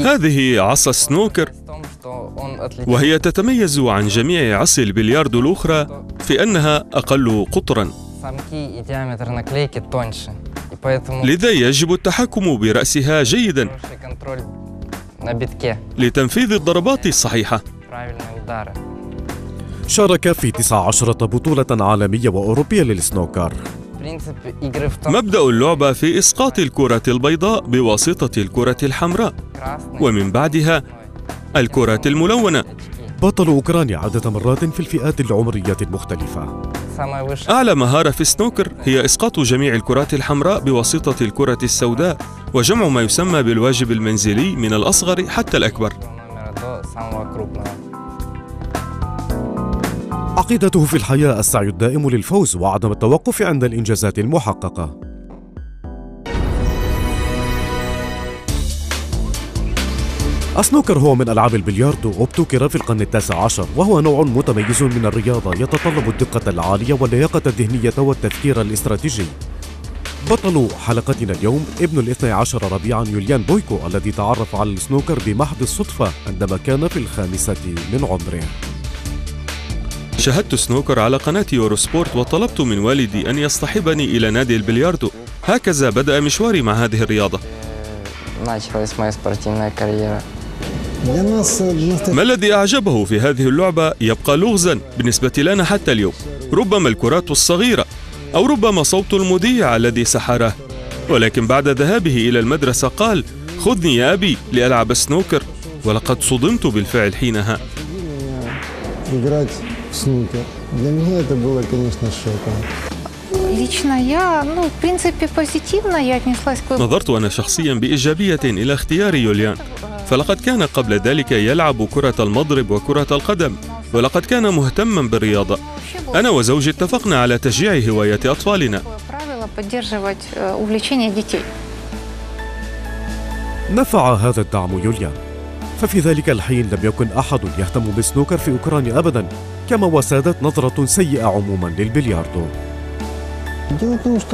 هذه عصا سنوكر وهي تتميز عن جميع عصا البلياردو الأخرى في أنها أقل قطراً. لذا يجب التحكم برأسها جيداً. لتنفيذ الضربات الصحيحة. شارك في 19 بطولة عالمية وأوروبية للسنوكر. مبدأ اللعبة في إسقاط الكرة البيضاء بواسطة الكرة الحمراء. ومن بعدها الكرة الملونة. بطل أوكرانيا عدة مرات في الفئات العمرية المختلفة. أعلى مهارة في السنوكر هي إسقاط جميع الكرات الحمراء بواسطة الكرة السوداء وجمع ما يسمى بالواجب المنزلي من الأصغر حتى الأكبر. عقيدته في الحياة السعي الدائم للفوز وعدم التوقف عند الإنجازات المحققة. السنوكر هو من ألعاب البلياردو وابتكر في القرن التاسع عشر وهو نوع متميز من الرياضة يتطلب الدقة العالية واللياقة الذهنية والتفكير الاستراتيجي. بطل حلقتنا اليوم ابن الاثني عشر ربيعا يوليان بويكو الذي تعرف على السنوكر بمحض الصدفة عندما كان في الخامسة من عمره. شاهدت سنوكر على قناة يوروسبورت وطلبت من والدي أن يصطحبني إلى نادي البلياردو. هكذا بدأ مشواري مع هذه الرياضة. ما الذي أعجبه في هذه اللعبة؟ يبقى لغزا بالنسبة لنا حتى اليوم. ربما الكرات الصغيرة أو ربما صوت المذيع الذي سحره ولكن بعد ذهابه إلى المدرسة قال خذني يا أبي لألعب سنوكر. ولقد صدمت بالفعل حينها. играть в снукер. Для меня это было, конечно, шоком. Лично я, ну, в принципе, позитивно я отнеслась к نظرت أنا شخصيا بإيجابية إلى اختيار يوليان فلقد كان قبل ذلك يلعب كرة المضرب وكرة القدم ولقد كان مهتما بالرياضة أنا وزوجي اتفقنا على تشجيع هواية أطفالنا Такое правило поддерживать э, увлечение детей. نفع هذا الدعم يوليان ففي ذلك الحين لم يكن أحد يهتم بالسنوكر في أوكرانيا أبدا كما وسادت نظرة سيئة عموما للبلياردو.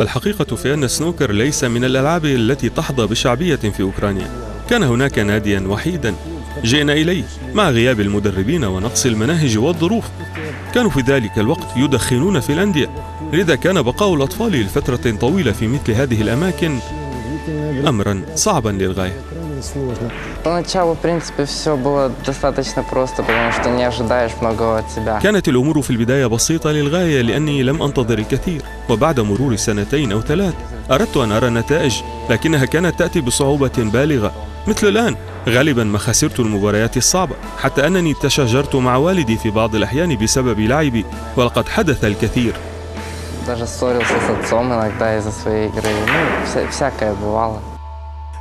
الحقيقة في أن السنوكر ليس من الألعاب التي تحظى بشعبية في أوكرانيا. كان هناك ناديا وحيدا جئنا إليه مع غياب المدربين ونقص المناهج والظروف. كانوا في ذلك الوقت يدخنون في الأندية لذا كان بقاء الأطفال لفترة طويلة في مثل هذه الأماكن أمرا صعبا للغاية. сложно. Поначалу, в принципе, все было достаточно просто, потому что не ожидаешь многого от себя. كانت الأمور في البداية بسيطة للغاية لأني لم أنتظر الكثير وبعد مرور سنتين أو ثلاث أردت أن أرى النتائج لكنها كانت تأتي بصعوبة بالغة مثل الآن غالبا ما خسرت المباريات الصعبة حتى أنني تشاجرت مع والدي في بعض الأحيان بسبب لعبي ولقد حدث الكثير Даже ссорился с отцом иногда из-за своей игры. Ну, вся- всякое бывало.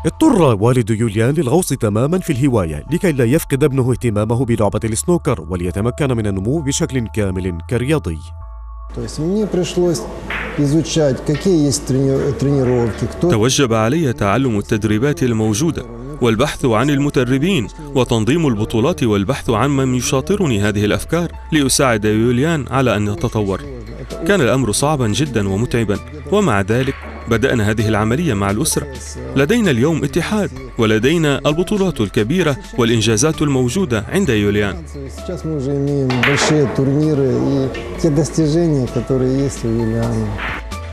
اضطر والد يوليان للغوص تماما في الهواية لكي لا يفقد ابنه اهتمامه بلعبة السنوكر وليتمكن من النمو بشكل كامل كرياضي. توجب علي تعلم التدريبات الموجودة والبحث عن المتربين وتنظيم البطولات والبحث عن من يشاطرني هذه الأفكار لأساعد يوليان على أن يتطور. كان الأمر صعبا جدا ومتعبا ومع ذلك بدأنا هذه العملية مع الأسرة. لدينا اليوم اتحاد ولدينا البطولات الكبيرة والإنجازات الموجودة عند يوليان.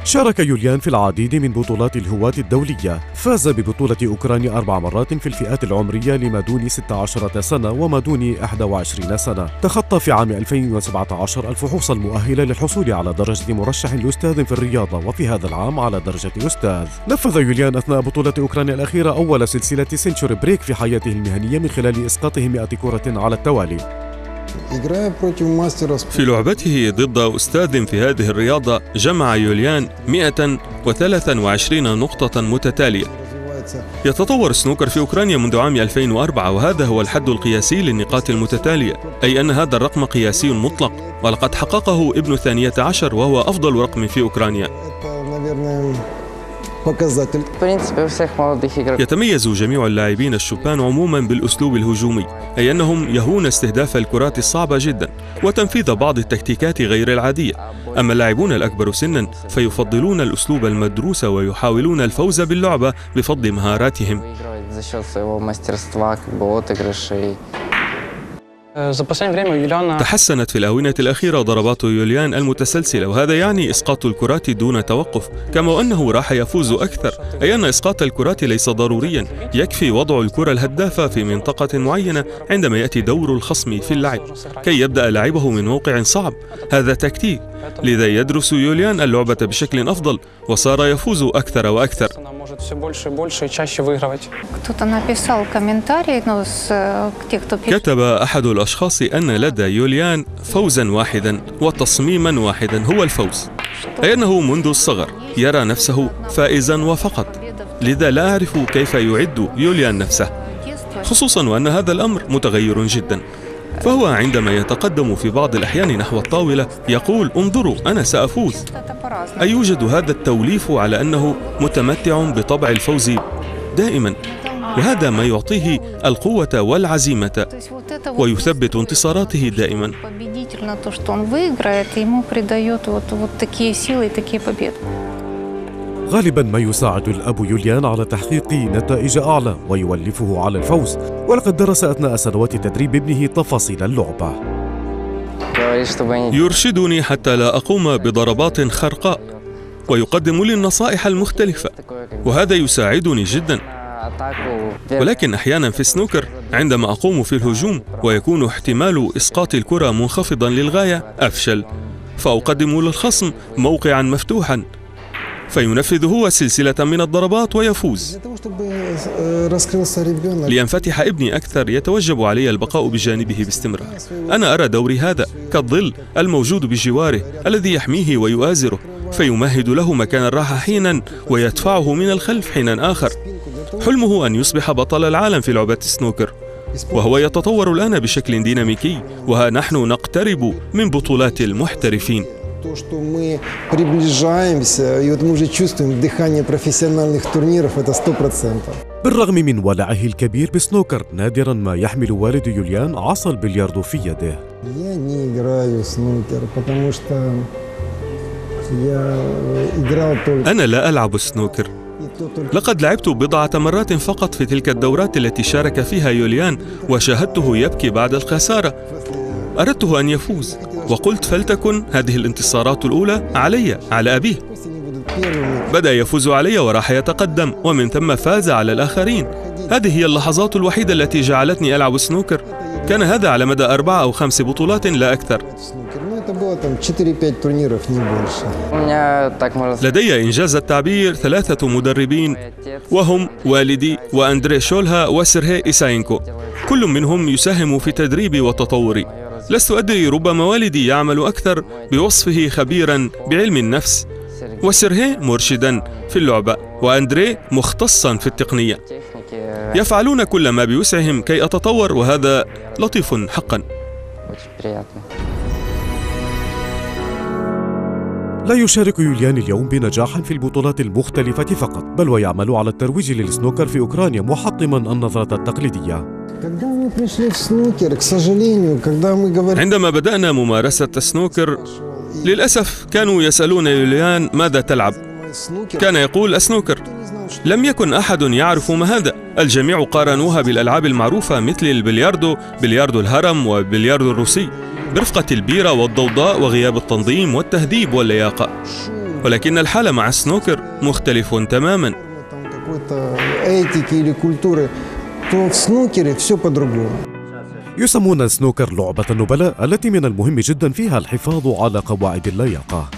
شارك يوليان في العديد من بطولات الهواة الدولية. فاز ببطولة أوكرانيا أربع مرات في الفئات العمرية لما دون 16 سنة وما دون 21 سنة. تخطى في عام 2017 الفحوص المؤهلة للحصول على درجة مرشح لأستاذ في الرياضة وفي هذا العام على درجة أستاذ. نفذ يوليان أثناء بطولة أوكرانيا الأخيرة أول سلسلة سنشوري بريك في حياته المهنية من خلال إسقاطه 100 كرة على التوالي. في لعبته ضد أستاذ في هذه الرياضة جمع يوليان 123 نقطة متتالية. يتطور السنوكر في أوكرانيا منذ عام 2004 وهذا هو الحد القياسي للنقاط المتتالية أي أن هذا الرقم قياسي مطلق ولقد حققه ابن الثانية عشر وهو أفضل رقم في أوكرانيا. показатель. В принципе, у всех молодых игроков يتميز جميع اللاعبين الشبان عموما بالأسلوب الهجومي أي أنهم يهون استهداف الكرات الصعبة جدا وتنفيذ بعض التكتيكات غير العادية أما اللاعبون الأكبر سنا فيفضلون الأسلوب المدروس ويحاولون الفوز باللعبة بفضل مهاراتهم تحسنت في الآونة الأخيرة ضربات يوليان المتسلسلة وهذا يعني إسقاط الكرات دون توقف كما أنه راح يفوز أكثر. أي أن إسقاط الكرات ليس ضروريا يكفي وضع الكرة الهدافة في منطقة معينة عندما يأتي دور الخصم في اللعب. كي يبدأ لعبه من موقع صعب هذا تكتيك. لذا يدرس يوليان اللعبة بشكل أفضل وصار يفوز أكثر وأكثر. она может все больше и больше и чаще выигрывать. Кто-то написал комментарий, ну, с э, тех, кто пишет. كتب أحد الأشخاص أن لدى يوليان فوزا واحدا وتصميما واحدا هو الفوز أي أنه منذ الصغر يرى نفسه فائزا وفقط لذا لا أعرف كيف يعد يوليان نفسه خصوصا وأن هذا الأمر متغير جدا فهو عندما يتقدم في بعض الأحيان نحو الطاولة يقول انظروا أنا سأفوز Это по-разному. أي يوجد هذا التوليف على أنه متمتع بطبع الفوز دائما وهذا ما يعطيه القوة والعزيمة То есть вот это вот ويثبت انتصاراته دائما победитель на то, что он выиграет, ему придает вот, вот такие силы и такие победы. غالبا ما يساعد الأب يوليان على تحقيق نتائج أعلى ويولفه على الفوز. ولقد درس أثناء سنوات تدريب ابنه تفاصيل اللعبة. يرشدني حتى لا أقوم بضربات خرقاء ويقدم لي النصائح المختلفة وهذا يساعدني جدا. ولكن أحيانا في السنوكر عندما أقوم في الهجوم ويكون احتمال إسقاط الكرة منخفضا للغاية أفشل. فأقدم للخصم موقعا مفتوحا. فينفذ هو سلسلة من الضربات ويفوز. لينفتح ابني أكثر يتوجب علي البقاء بجانبه باستمرار. أنا أرى دوري هذا كالظل الموجود بجواره الذي يحميه ويؤازره فيمهد له مكان الراحة حينا ويدفعه من الخلف حينا آخر. حلمه أن يصبح بطل العالم في لعبة السنوكر وهو يتطور الآن بشكل ديناميكي وها نحن نقترب من بطولات المحترفين. то, что мы приближаемся, и вот мы уже чувствуем дыхание профессиональных турниров, это сто процентов. بالرغم من ولعه الكبير بالسنوكر نادرا ما يحمل والد يوليان عصا البلياردو في يده Я не играю в снукер, потому что я э, играл только أنا لا ألعب السنوكر и то только لقد لعبت بضعة مرات فقط في تلك الدورات التي شارك فيها يوليان وشاهدته يبكي بعد الخسارة أردته أن يفوز وقلت فلتكن هذه الانتصارات الأولى علي على أبيه. بدأ يفوز علي وراح يتقدم ومن ثم فاز على الآخرين. هذه هي اللحظات الوحيدة التي جعلتني ألعب سنوكر. كان هذا على مدى أربعة أو خمس بطولات لا أكثر. لدي إنجاز التعبير ثلاثة مدربين وهم والدي وأندري شولها وسيرهي إيساينكو. كل منهم يساهم في تدريبي وتطوري. لست أدري ربما والدي يعمل أكثر بوصفه خبيرا بعلم النفس. وسيرهي مرشدا في اللعبة وأندري مختصا في التقنية. يفعلون كل ما بوسعهم كي أتطور وهذا لطيف حقا. لا يشارك يوليان اليوم بنجاح في البطولات المختلفة فقط بل ويعمل على الترويج للسنوكر في أوكرانيا محطما النظرة التقليدية. عندما بدأنا ممارسة السنوكر للأسف كانوا يسألون يوليان ماذا تلعب. كان يقول السنوكر لم يكن أحد يعرف ما هذا. الجميع قارنوها بالألعاب المعروفة مثل البلياردو بلياردو الهرم وبلياردو الروسي برفقة البيرة والضوضاء وغياب التنظيم والتهذيب واللياقة. ولكن الحال مع السنوكر مختلف تماما. там какой-то этики или культуры, то в снукере все по-другому. يسمون السنوكر لعبة النبلاء التي من المهم جدا فيها الحفاظ على قواعد اللياقة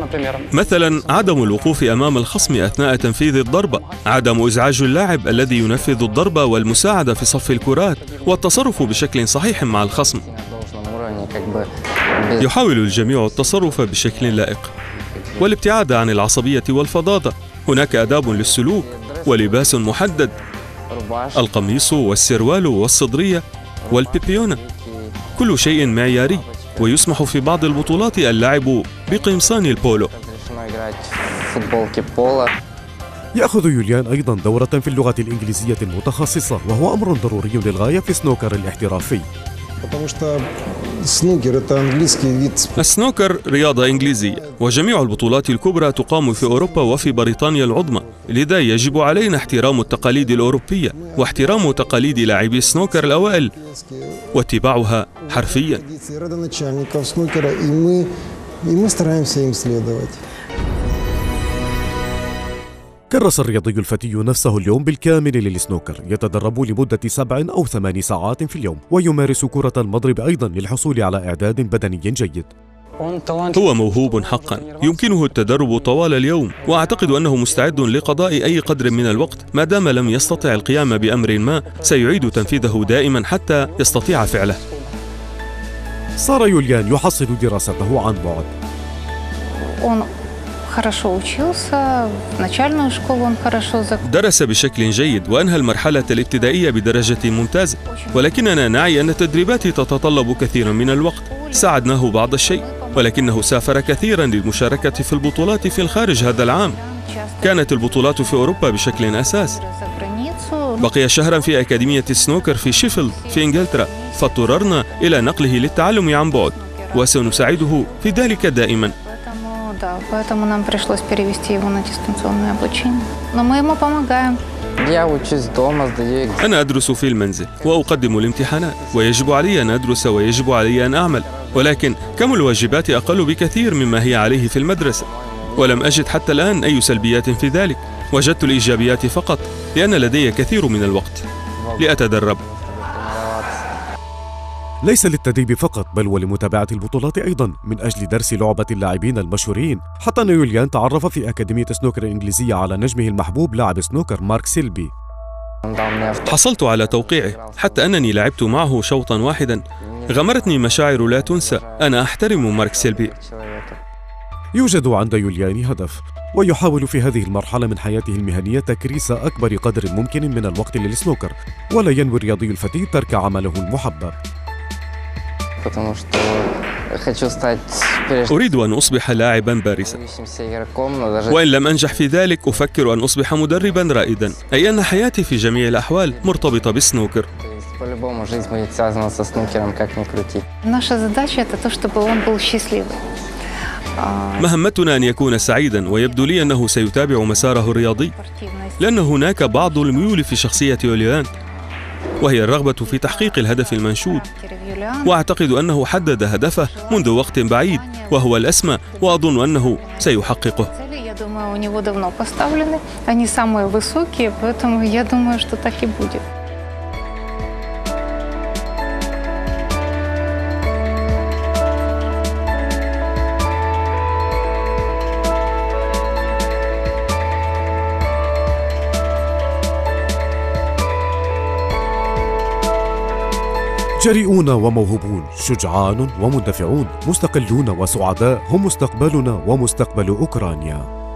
Например, مثلا عدم الوقوف امام الخصم اثناء تنفيذ الضربه، عدم ازعاج اللاعب الذي ينفذ الضربه والمساعده في صف الكرات، والتصرف بشكل صحيح مع الخصم. На должном уровне, как бы без يحاول الجميع التصرف بشكل لائق، والابتعاد عن العصبيه والفظاظه. هناك اداب للسلوك ولباس محدد، рубашки, القميص والسروال والصدرية والبيبيونة. كل شيء معياري ويسمح في بعض البطولات اللعب بقمصان البولو. يأخذ يوليان أيضا دورة في اللغة الإنجليزية المتخصصة وهو أمر ضروري للغاية في سنوكر الاحترافي. السنوكر رياضة إنجليزية. وجميع البطولات الكبرى تقام في أوروبا وفي بريطانيا العظمى. لذا يجب علينا احترام التقاليد الأوروبية واحترام تقاليد لاعبي السنوكر الأوائل. واتباعها حرفيا. كرس الرياضي الفتي نفسه اليوم بالكامل للسنوكر يتدرب لمدة سبع أو ثمان ساعات في اليوم ويمارس كرة المضرب أيضا للحصول على إعداد بدني جيد. هو موهوب حقا يمكنه التدرب طوال اليوم وأعتقد أنه مستعد لقضاء أي قدر من الوقت ما دام لم يستطع القيام بأمر ما سيعيد تنفيذه دائما حتى يستطيع فعله. صار يوليان يحصل دراسته عن بعد. درس بشكل جيد وأنهى المرحلة الابتدائية بدرجة ممتازة. ولكننا نعي أن التدريبات تتطلب كثيرا من الوقت. ساعدناه بعض الشيء ولكنه سافر كثيرا للمشاركة في البطولات في الخارج هذا العام. كانت البطولات في أوروبا بشكل أساس. بقي شهرا في أكاديمية السنوكر في شيفيلد في إنجلترا فاضطررنا إلى نقله للتعلم عن بعد. وسنساعده في ذلك دائما. да, поэтому нам пришлось перевести его на дистанционное обучение. Но мы ему помогаем. Я учусь дома, сдаю экзамен. أنا أدرس في المنزل وأقدم الامتحانات ويجب علي أن أدرس ويجب علي أن أعمل ولكن كم الواجبات أقل بكثير مما هي عليه في المدرسة ولم أجد حتى الآن أي سلبيات في ذلك وجدت الإيجابيات فقط لأن لدي كثير من الوقت لأتدرب ليس للتدريب فقط بل ولمتابعة البطولات أيضا من أجل درس لعبة اللاعبين المشهورين. حتى أن يوليان تعرف في أكاديمية سنوكر الإنجليزية على نجمه المحبوب لاعب سنوكر مارك سيلبي. حصلت على توقيعه. حتى أنني لعبت معه شوطا واحدا غمرتني مشاعر لا تنسى. أنا أحترم مارك سيلبي. يوجد عند يوليان هدف ويحاول في هذه المرحلة من حياته المهنية تكريس أكبر قدر ممكن من الوقت للسنوكر ولا ينوي الرياضي الفتي ترك عمله المحبب. أريد أن أصبح لاعبا بارزا выдающимся игроком, но даже وإن لم أنجح في ذلك أفكر أن أصبح مدربا رائدا أي أن حياتي في جميع الأحوال مرتبطة بالسنوكر то есть по-любому жизнь будет связана со снукером, как ни крути. Наша задача это то, чтобы он был счастливым. А, مهمتنا أن يكون سعيدا ويبدو لي أنه سيتابع مساره الرياضي спортивность. لأن هناك بعض الميول في شخصية يوليان وهي الرغبة في تحقيق الهدف المنشود Кирилл Юлиан واعتقد انه حدد هدفه منذ وقت بعيد وهو الاسمى واظن انه سيحققه Цели, я думаю, у него давно поставлены. Они самые высокие, поэтому я думаю, что так и будет. جريئون وموهوبون شجعان ومندفعون مستقلون وسعداء هم مستقبلنا ومستقبل أوكرانيا.